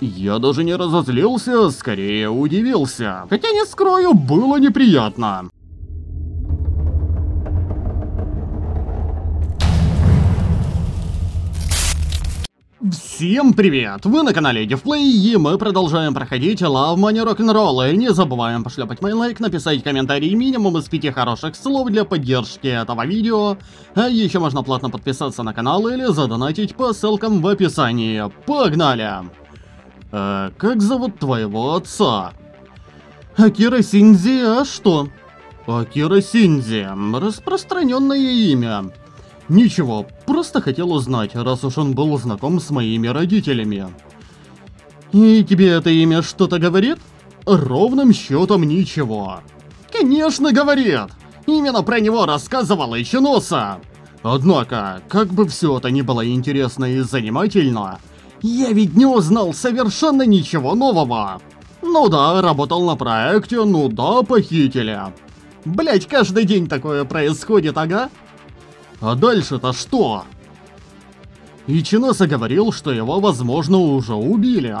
Я даже не разозлился, скорее удивился. Хотя не скрою, было неприятно. Всем привет! Вы на канале Devplay, и мы продолжаем проходить Love Money Rock'n'Roll. И не забываем пошлепать мой лайк, написать комментарий минимум из пяти хороших слов для поддержки этого видео. А еще можно платно подписаться на канал или задонатить по ссылкам в описании. Погнали! Э, как зовут твоего отца? Акира Синзи, а что? Акира Синзи, распространенное имя. Ничего, просто хотел узнать, раз уж он был знаком с моими родителями. И тебе это имя что-то говорит? Ровным счетом ничего. Конечно говорит! Именно про него рассказывала Ичиноса. Однако, как бы все это ни было интересно и занимательно, я ведь не узнал совершенно ничего нового. Ну да, работал на проекте, ну да, похитили. Блять, каждый день такое происходит, ага. А дальше-то что? Ичиноса говорил, что его, возможно, уже убили.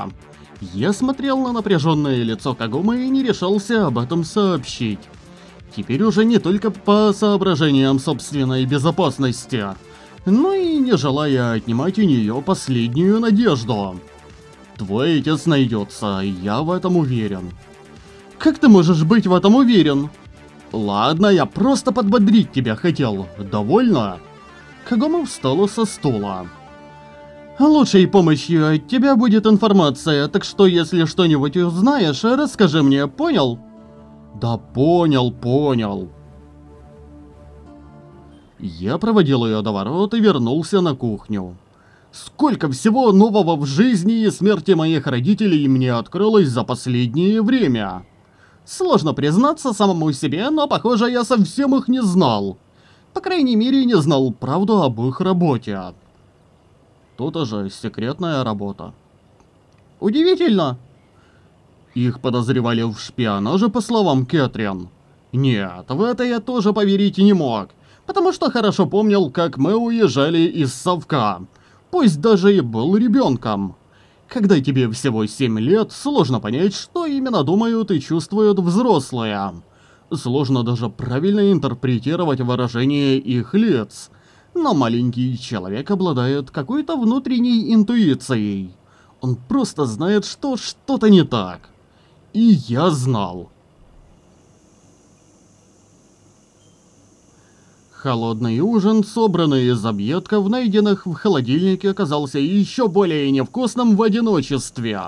Я смотрел на напряженное лицо Кагумы и не решался об этом сообщить. Теперь уже не только по соображениям собственной безопасности, но и не желая отнимать у нее последнюю надежду. Твой отец найдется, я в этом уверен. Как ты можешь быть в этом уверен? Ладно, я просто подбодрить тебя хотел. Довольно? Кагома встала со стула. Лучшей помощью от тебя будет информация, так что если что-нибудь узнаешь, расскажи мне, понял? Да понял, понял. Я проводил ее до ворот и вернулся на кухню. Сколько всего нового в жизни и смерти моих родителей мне открылось за последнее время. Сложно признаться самому себе, но похоже я совсем их не знал. По крайней мере, не знал правду об их работе. Тут же секретная работа. Удивительно. Их подозревали в шпионаже, по словам Кэтрин. Нет, в это я тоже поверить не мог, потому что хорошо помнил, как мы уезжали из Совка, пусть даже и был ребенком. Когда тебе всего 7 лет, сложно понять, что именно думают и чувствуют взрослые. Сложно даже правильно интерпретировать выражение их лиц. Но маленький человек обладает какой-то внутренней интуицией. Он просто знает, что что-то не так. И я знал. Холодный ужин, собранный из объедков, найденных в холодильнике, оказался еще более невкусным в одиночестве.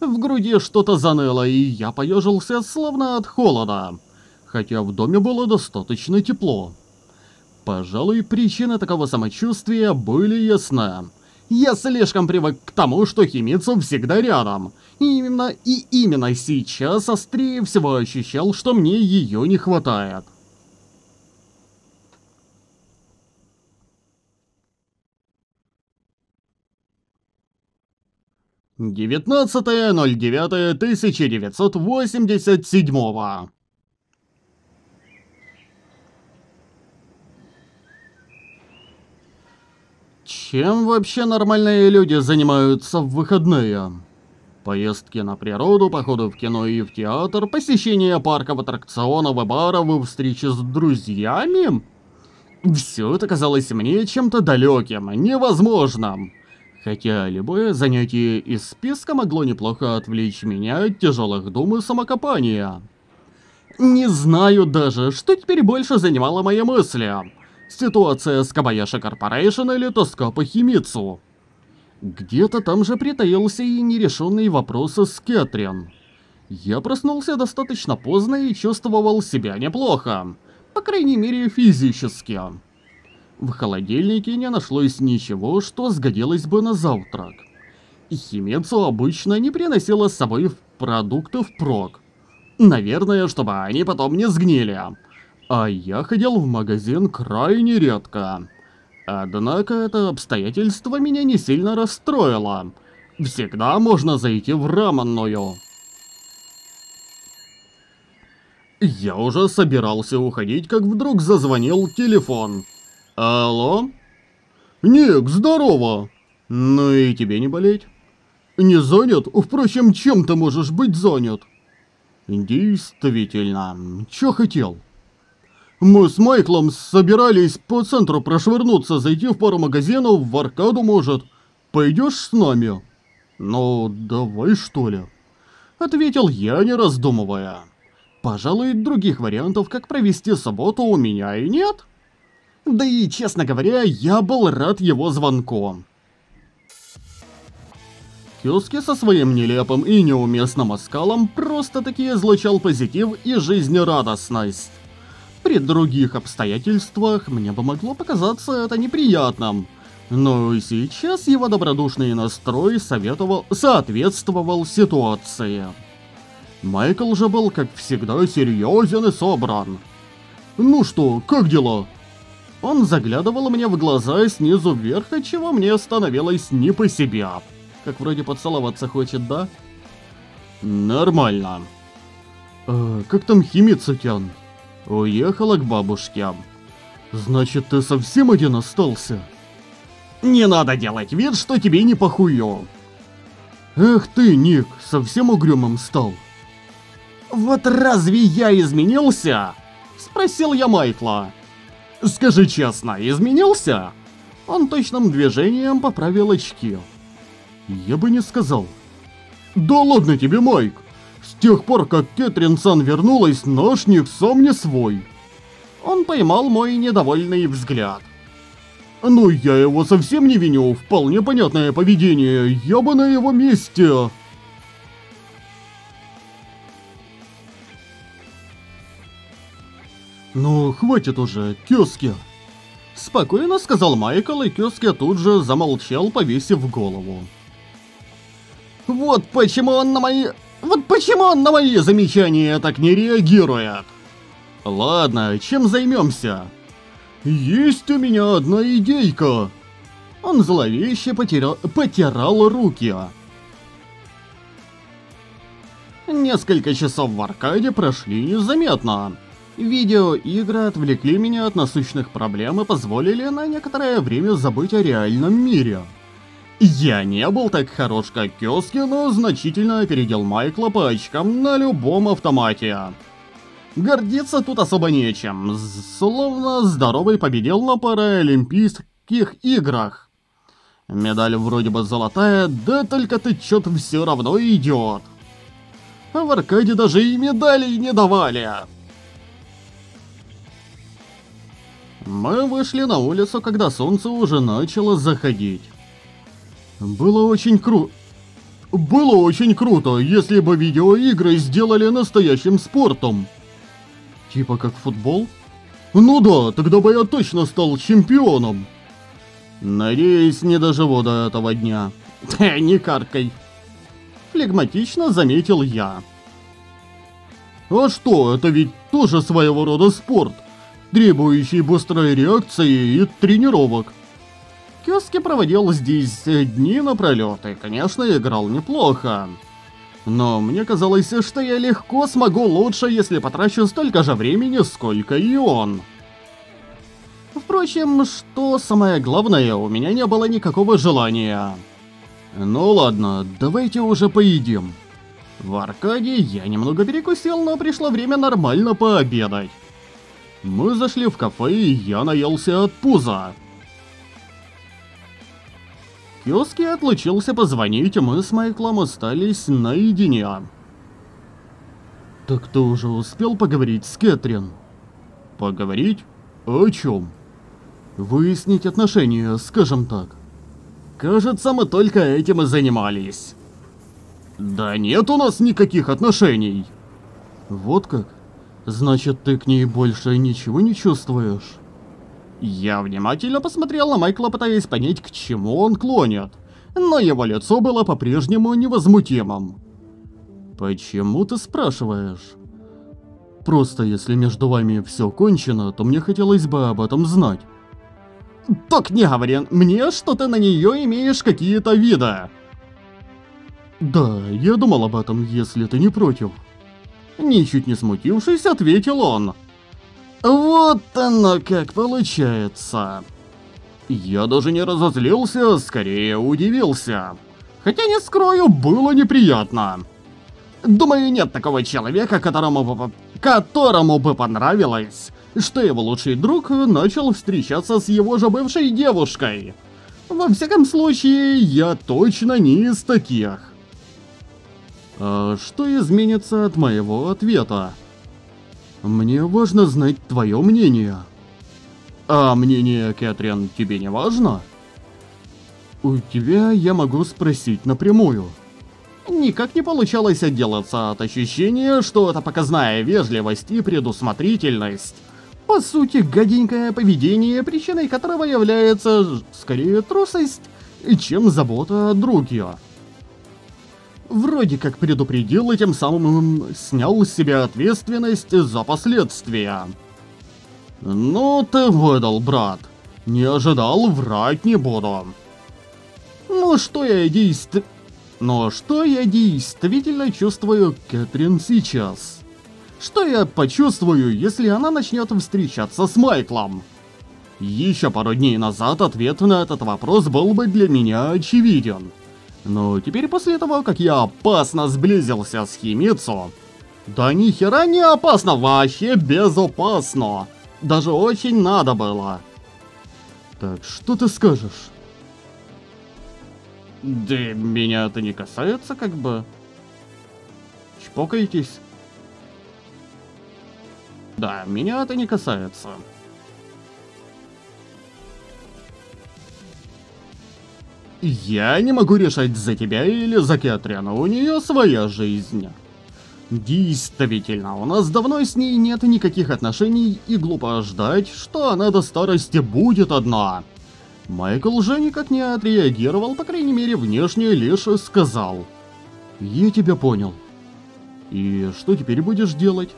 В груди что-то заныло, и я поежился, словно от холода. Хотя в доме было достаточно тепло. Пожалуй, причины такого самочувствия были ясны. Я слишком привык к тому, что Химицу всегда рядом. И именно и именно сейчас острее всего ощущал, что мне ее не хватает. 19.09.1987 Чем вообще нормальные люди занимаются в выходные? Поездки на природу, походы в кино и в театр, посещение парков, аттракционов и баров встречи с друзьями? Все это казалось мне чем-то далеким, невозможным. Хотя любое занятие из списка могло неплохо отвлечь меня от тяжелых дум и самокопания. Не знаю даже, что теперь больше занимало мои мысли. Ситуация с Кабаяши Корпорейшн или тоска по Химицу. Где-то там же притаился и нерешенный вопрос с Кэтрин. Я проснулся достаточно поздно и чувствовал себя неплохо. По крайней мере, физически. В холодильнике не нашлось ничего, что сгодилось бы на завтрак. Химецу обычно не приносила с собой продукты впрок. Наверное, чтобы они потом не сгнили. А я ходил в магазин крайне редко. Однако это обстоятельство меня не сильно расстроило. Всегда можно зайти в раменную. Я уже собирался уходить, как вдруг зазвонил телефон. Алло? Ник, здорово. Ну и тебе не болеть. Не занят? Впрочем, чем ты можешь быть занят? Действительно, чё хотел? Мы с Майклом собирались по центру прошвырнуться, зайти в пару магазинов, в аркаду, может. Пойдешь с нами? Ну, давай что ли. Ответил я, не раздумывая. Пожалуй, других вариантов, как провести субботу, у меня и нет. Да и, честно говоря, я был рад его звонку. Кёски со своим нелепым и неуместным оскалом просто-таки излучал позитив и жизнерадостность. При других обстоятельствах мне бы могло показаться это неприятным, но сейчас его добродушный настрой советовал, соответствовал ситуации. Майкл же был, как всегда, серьезен и собран. «Ну что, как дела?» Он заглядывал мне в глаза снизу вверх, отчего мне становилось не по себе. Как вроде поцеловаться хочет, да? Нормально. Э, как там Химицутян? Уехала к бабушке. Значит, ты совсем один остался? Не надо делать вид, что тебе не похую. Эх ты, Ник, совсем угрюмым стал. Вот разве я изменился? Спросил я Майкла. Скажи честно, изменился? Он точным движением поправил очки. Я бы не сказал. Да ладно тебе, Майк. С тех пор, как Кэтрин Сан вернулась, наш Ник сам не свой. Он поймал мой недовольный взгляд. Ну, я его совсем не виню, вполне понятное поведение, я бы на его месте... Ну, хватит уже, Кёски. Спокойно сказал Майкл, и Кёски тут же замолчал, повесив голову. Вот почему он на мои... Вот почему он на мои замечания так не реагирует. Ладно, чем займемся? Есть у меня одна идейка. Он зловеще потерял, потирал руки. Несколько часов в аркаде прошли незаметно. Видеоигры отвлекли меня от насущных проблем и позволили на некоторое время забыть о реальном мире. Я не был так хорош, как Кёски, но значительно опередил Майкла по очкам на любом автомате. Гордиться тут особо нечем, словно здоровый победил на паралимпийских играх. Медаль вроде бы золотая, да только ты чё-то все равно идет. А в аркаде даже и медалей не давали. Мы вышли на улицу, когда солнце уже начало заходить. Было очень круто. Было очень круто, если бы видеоигры сделали настоящим спортом. Типа как футбол? Ну да, тогда бы я точно стал чемпионом. Надеюсь, не доживу до этого дня. не каркай. Флегматично заметил я. А что, это ведь тоже своего рода спорт, требующий быстрой реакции и тренировок. Кёски проводил здесь дни напролёт и, конечно, играл неплохо. Но мне казалось, что я легко смогу лучше, если потрачу столько же времени, сколько и он. Впрочем, что самое главное, у меня не было никакого желания. Ну ладно, давайте уже поедим. В аркаде я немного перекусил, но пришло время нормально пообедать. Мы зашли в кафе, и я наелся от пуза. Киоски отлучился позвонить, и мы с Майклом остались наедине. Так ты уже успел поговорить с Кэтрин? Поговорить? О чем? Выяснить отношения, скажем так. Кажется, мы только этим и занимались. Да нет у нас никаких отношений. Вот как? Значит, ты к ней больше ничего не чувствуешь? Я внимательно посмотрел на Майкла, пытаясь понять, к чему он клонит. Но его лицо было по-прежнему невозмутимым. «Почему ты спрашиваешь?» «Просто если между вами все кончено, то мне хотелось бы об этом знать». «Так не говори мне, что ты на нее имеешь какие-то виды!» «Да, я думал об этом, если ты не против». Ничуть не смутившись, ответил он. Вот оно как получается. Я даже не разозлился, скорее удивился. Хотя не скрою, было неприятно. Думаю, нет такого человека, которому бы, которому бы понравилось, что его лучший друг начал встречаться с его же бывшей девушкой. Во всяком случае, я точно не из таких. А что изменится от моего ответа? Мне важно знать твое мнение. А мнение Кэтрин тебе не важно? У тебя я могу спросить напрямую. Никак не получалось отделаться от ощущения, что это показная вежливость и предусмотрительность. По сути, гаденькое поведение, причиной которого является скорее трусость, чем забота о друге. Вроде как предупредил и тем самым снял с себя ответственность за последствия. Ну ты выдал, брат. Не ожидал, врать не буду. Ну что я действительно... Но что я действительно чувствую Кэтрин сейчас? Что я почувствую, если она начнет встречаться с Майклом? Еще пару дней назад ответ на этот вопрос был бы для меня очевиден. Но теперь после того, как я опасно сблизился с Химицу... Да ни хера не опасно, вообще безопасно. Даже очень надо было. Так, что ты скажешь? Да меня это не касается, как бы. Чпокаетесь? Да, меня это не касается. Я не могу решать за тебя или за Кэтрина, у нее своя жизнь. Действительно, у нас давно с ней нет никаких отношений, и глупо ждать, что она до старости будет одна. Майкл же никак не отреагировал, по крайней мере внешне лишь сказал. «Я тебя понял. И что теперь будешь делать?»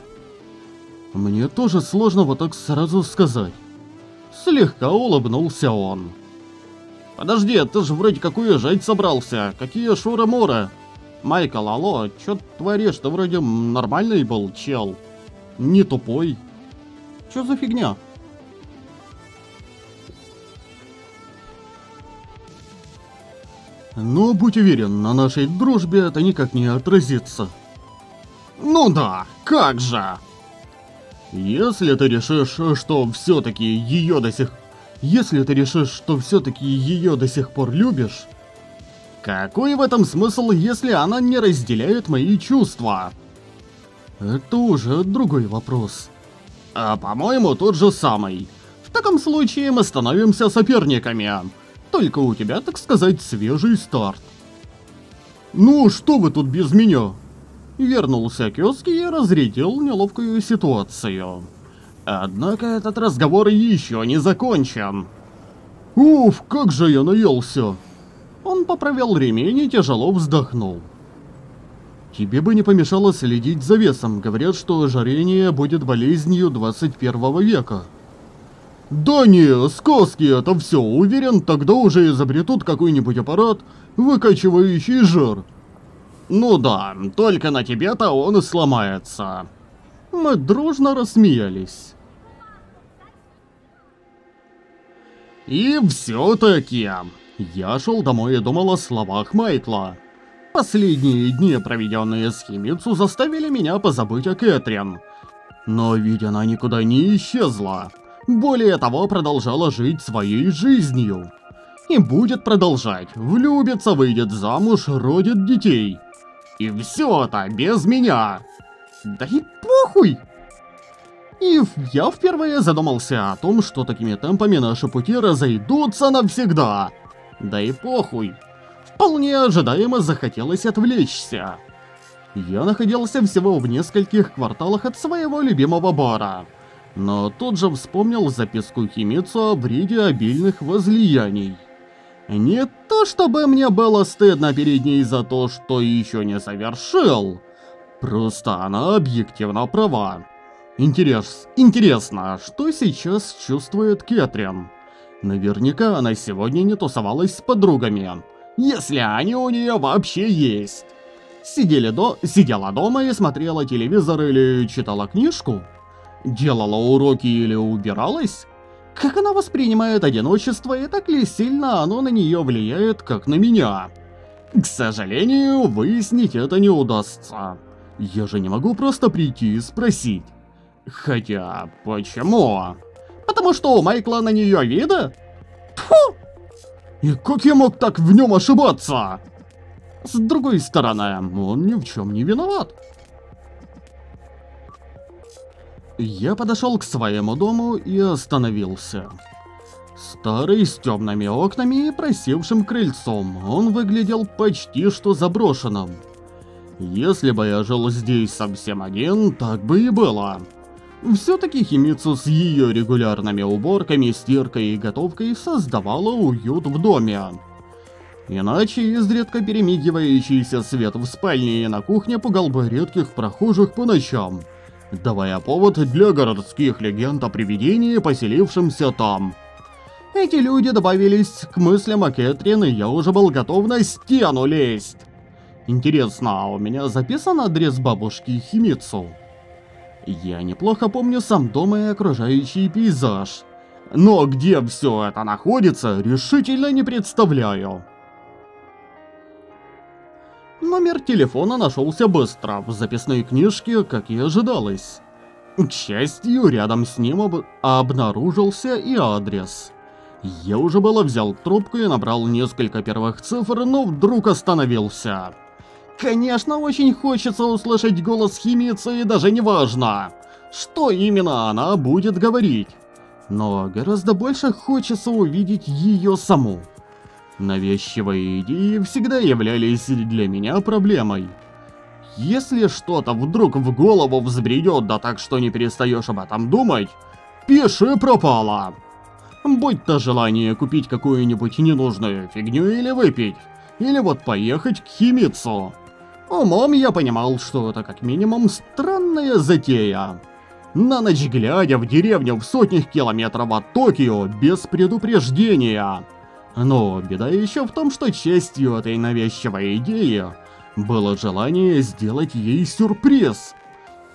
«Мне тоже сложно вот так сразу сказать». Слегка улыбнулся он. «Подожди, ты же вроде как уезжать собрался. Какие шуры-муры?» «Майкл, алло, чё ты творишь? Ты вроде нормальный был, чел. Не тупой. Чё за фигня?» Но будь уверен, на нашей дружбе это никак не отразится. Ну да, как же! Если ты решишь, что все-таки ее до сих... Если ты решишь, что все-таки ее до сих пор любишь... Какой в этом смысл, если она не разделяет мои чувства? Это уже другой вопрос. А по-моему, тот же самый. В таком случае мы становимся соперниками. Только у тебя, так сказать, свежий старт. Ну, что вы тут без меня? Вернулся Кёски и разрядил неловкую ситуацию. Однако этот разговор еще не закончен. Уф, как же я наелся. Он поправил ремень и тяжело вздохнул. Тебе бы не помешало следить за весом. Говорят, что ожирение будет болезнью 21 века. Да не, сказки это все, уверен, тогда уже изобретут какой-нибудь аппарат, выкачивающий жир. Ну да, только на тебе-то он и сломается. Мы дружно рассмеялись. И все-таки, я шел домой и думал о словах Майкла. Последние дни, проведенные с Химицу, заставили меня позабыть о Кэтрин. Но ведь она никуда не исчезла. Более того, продолжала жить своей жизнью. И будет продолжать. Влюбится, выйдет замуж, родит детей. И все это без меня. Да и похуй! И я впервые задумался о том, что такими темпами наши пути разойдутся навсегда. Да и похуй. Вполне ожидаемо захотелось отвлечься. Я находился всего в нескольких кварталах от своего любимого бара но тут же вспомнил записку Химицу о вреде обильных возлияний. Не то чтобы мне было стыдно перед ней за то, что еще не совершил, просто она объективно права. Интерес, интересно, что сейчас чувствует Кэтрин? Наверняка она сегодня не тусовалась с подругами, если они у нее вообще есть. Сидели до... Сидела дома и смотрела телевизор или читала книжку? делала уроки или убиралась? Как она воспринимает одиночество и так ли сильно оно на нее влияет, как на меня? К сожалению, выяснить это не удастся. Я же не могу просто прийти и спросить. Хотя, почему? Потому что у Майкла на нее вида? Фу! И как я мог так в нем ошибаться? С другой стороны, он ни в чем не виноват. Я подошел к своему дому и остановился. Старый, с темными окнами и просевшим крыльцом, он выглядел почти что заброшенным. Если бы я жил здесь совсем один, так бы и было. Все-таки Химицу с ее регулярными уборками, стиркой и готовкой создавала уют в доме. Иначе изредка перемигивающийся свет в спальне и на кухне пугал бы редких прохожих по ночам, давая повод для городских легенд о привидении, поселившемся там. Эти люди добавились к мыслям о Кэтрин, и я уже был готов на стену лезть. Интересно, а у меня записан адрес бабушки Химицу? Я неплохо помню сам дом и окружающий пейзаж. Но где все это находится, решительно не представляю. Номер телефона нашелся быстро, в записной книжке, как и ожидалось. К счастью, рядом с ним об... обнаружился и адрес. Я уже было взял трубку и набрал несколько первых цифр, но вдруг остановился. Конечно, очень хочется услышать голос химицы, и даже не важно, что именно она будет говорить. Но гораздо больше хочется увидеть ее саму. Навязчивые идеи всегда являлись для меня проблемой. Если что-то вдруг в голову взбредет, да так что не перестаешь об этом думать, пиши пропало. Будь то желание купить какую-нибудь ненужную фигню или выпить, или вот поехать к Химицу. Умом я понимал, что это как минимум странная затея. На ночь глядя в деревню в сотнях километров от Токио без предупреждения. Но беда еще в том, что частью этой навязчивой идеи было желание сделать ей сюрприз.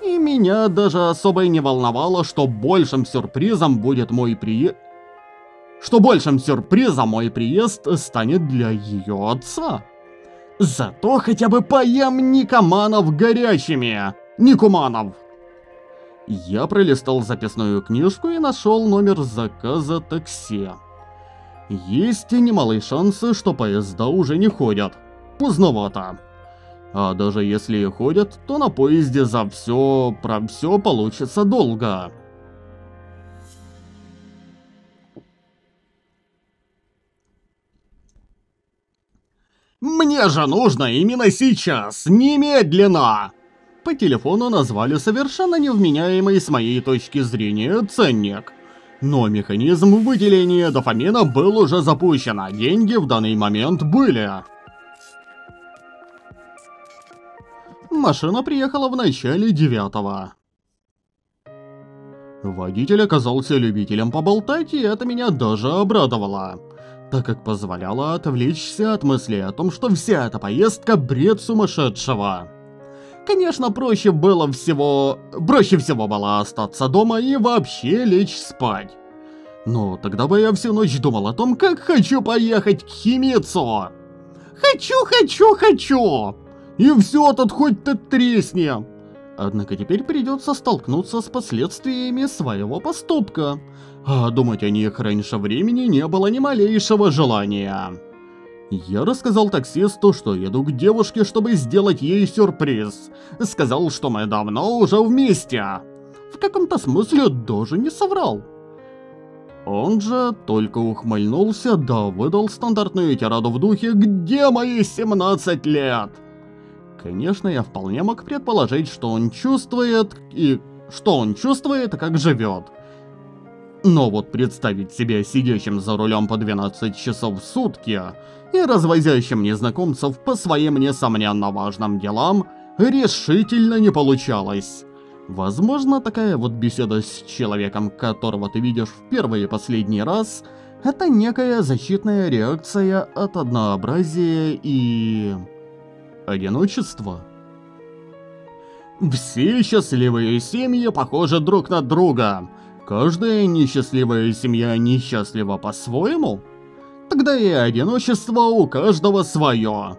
И меня даже особо не волновало, что большим сюрпризом будет мой приезд... Что большим сюрпризом мой приезд станет для ее отца. Зато хотя бы поем Никоманов горячими. Никуманов. Я пролистал записную книжку и нашел номер заказа такси. Есть немалые шансы, что поезда уже не ходят. Поздновато. А даже если и ходят, то на поезде за все, про все получится долго. Мне же нужно именно сейчас, немедленно! По телефону назвали совершенно невменяемый с моей точки зрения ценник. Но механизм выделения дофамина был уже запущен, а деньги в данный момент были. Машина приехала в начале девятого. Водитель оказался любителем поболтать, и это меня даже обрадовало, так как позволяло отвлечься от мысли о том, что вся эта поездка бред сумасшедшего. Конечно, проще было всего... Проще всего было остаться дома и вообще лечь спать. Но тогда бы я всю ночь думал о том, как хочу поехать к Химицу. Хочу, хочу, хочу! И все тут хоть-то тресни. Однако теперь придется столкнуться с последствиями своего поступка. А думать о них раньше времени не было ни малейшего желания. Я рассказал таксисту, что еду к девушке, чтобы сделать ей сюрприз. Сказал, что мы давно уже вместе. В каком-то смысле даже не соврал. Он же только ухмыльнулся, да выдал стандартную тираду в духе «Где мои 17 лет?». Конечно, я вполне мог предположить, что он чувствует и что он чувствует как живет. Но вот представить себя сидящим за рулем по 12 часов в сутки и развозящим незнакомцев по своим несомненно важным делам решительно не получалось. Возможно, такая вот беседа с человеком, которого ты видишь в первый и последний раз, это некая защитная реакция от однообразия и... одиночества. Все счастливые семьи похожи друг на друга. Каждая несчастливая семья несчастлива по-своему. Тогда и одиночество у каждого свое.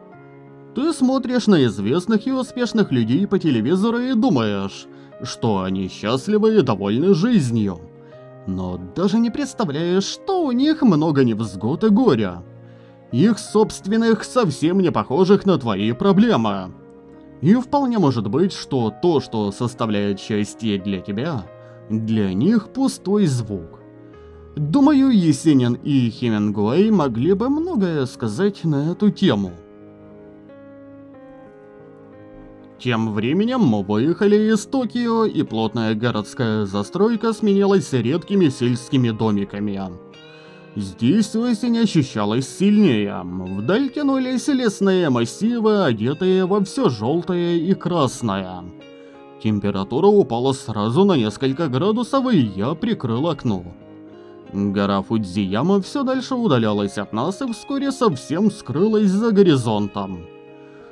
Ты смотришь на известных и успешных людей по телевизору и думаешь, что они счастливы и довольны жизнью. Но даже не представляешь, что у них много невзгод и горя. Их собственных, совсем не похожих на твои проблемы. И вполне может быть, что то, что составляет счастье для тебя, для них пустой звук. Думаю, Есенин и Хемингуэй могли бы многое сказать на эту тему. Тем временем мы выехали из Токио, и плотная городская застройка сменилась редкими сельскими домиками. Здесь осень ощущалась сильнее. Вдаль тянулись лесные массивы, одетые во все желтое и красное. Температура упала сразу на несколько градусов, и я прикрыл окно. Гора Фудзияма все дальше удалялась от нас и вскоре совсем скрылась за горизонтом.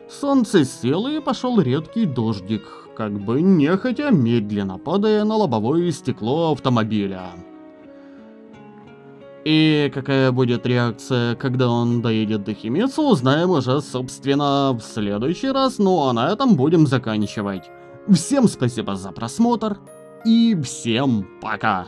Солнце село и пошел редкий дождик, как бы нехотя медленно падая на лобовое стекло автомобиля. И какая будет реакция, когда он доедет до Химицу, узнаем уже, собственно, в следующий раз, ну а на этом будем заканчивать. Всем спасибо за просмотр, и всем пока!